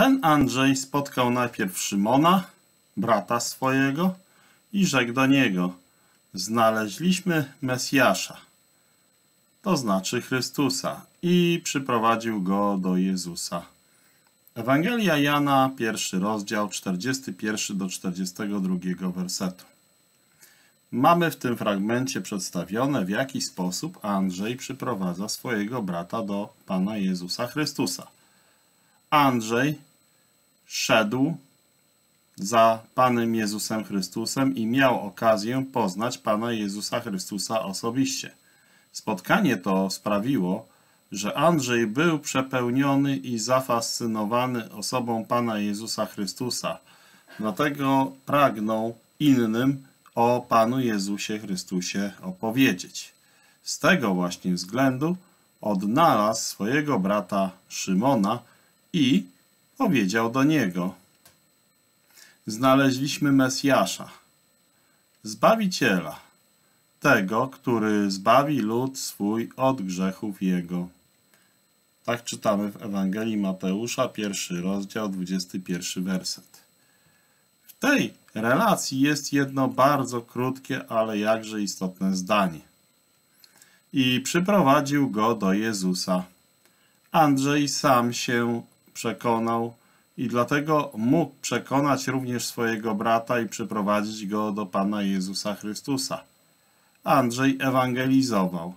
Ten Andrzej spotkał najpierw Szymona, brata swojego, i rzekł do niego: Znaleźliśmy Mesjasza, to znaczy Chrystusa, i przyprowadził go do Jezusa. Ewangelia Jana, pierwszy rozdział, 41 do 42 wersetu. Mamy w tym fragmencie przedstawione, w jaki sposób Andrzej przyprowadza swojego brata do Pana Jezusa Chrystusa. Andrzej szedł za Panem Jezusem Chrystusem i miał okazję poznać Pana Jezusa Chrystusa osobiście. Spotkanie to sprawiło, że Andrzej był przepełniony i zafascynowany osobą Pana Jezusa Chrystusa. Dlatego pragnął innym o Panu Jezusie Chrystusie opowiedzieć. Z tego właśnie względu odnalazł swojego brata Szymona i powiedział do niego: Znaleźliśmy Mesjasza, Zbawiciela, tego, który zbawi lud swój od grzechów jego. Tak czytamy w Ewangelii Mateusza, pierwszy rozdział, 21 werset. W tej relacji jest jedno bardzo krótkie, ale jakże istotne zdanie. I przyprowadził go do Jezusa. Andrzej sam się przekonał i dlatego mógł przekonać również swojego brata i przyprowadzić go do Pana Jezusa Chrystusa. Andrzej ewangelizował.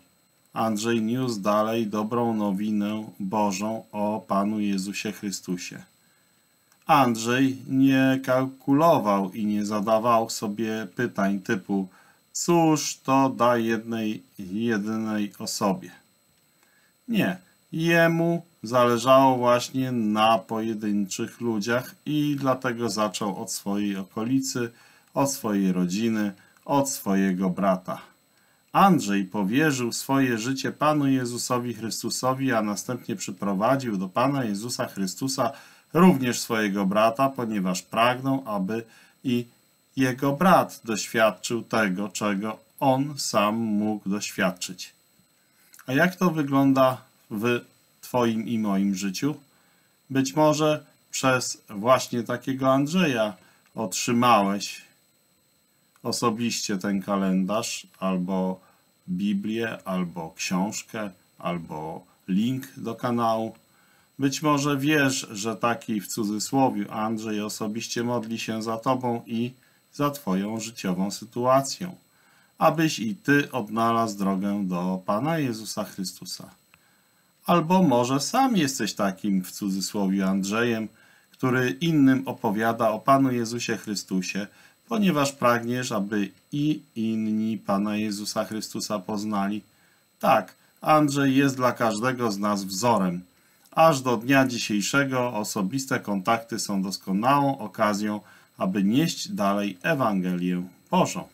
Andrzej niósł dalej dobrą nowinę Bożą o Panu Jezusie Chrystusie. Andrzej nie kalkulował i nie zadawał sobie pytań typu cóż to da jednej, jedynej osobie. Nie, jemu zależało właśnie na pojedynczych ludziach i dlatego zaczął od swojej okolicy, od swojej rodziny, od swojego brata. Andrzej powierzył swoje życie Panu Jezusowi Chrystusowi, a następnie przyprowadził do Pana Jezusa Chrystusa również swojego brata, ponieważ pragnął, aby i jego brat doświadczył tego, czego on sam mógł doświadczyć. A jak to wygląda w Twoim i moim życiu? Być może przez właśnie takiego Andrzeja otrzymałeś osobiście ten kalendarz, albo Biblię, albo książkę, albo link do kanału. Być może wiesz, że taki w cudzysłowie Andrzej osobiście modli się za Tobą i za Twoją życiową sytuacją, abyś i Ty odnalazł drogę do Pana Jezusa Chrystusa. Albo może sam jesteś takim w cudzysłowie Andrzejem, który innym opowiada o Panu Jezusie Chrystusie, ponieważ pragniesz, aby i inni Pana Jezusa Chrystusa poznali. Tak, Andrzej jest dla każdego z nas wzorem. Aż do dnia dzisiejszego osobiste kontakty są doskonałą okazją, aby nieść dalej Ewangelię Bożą.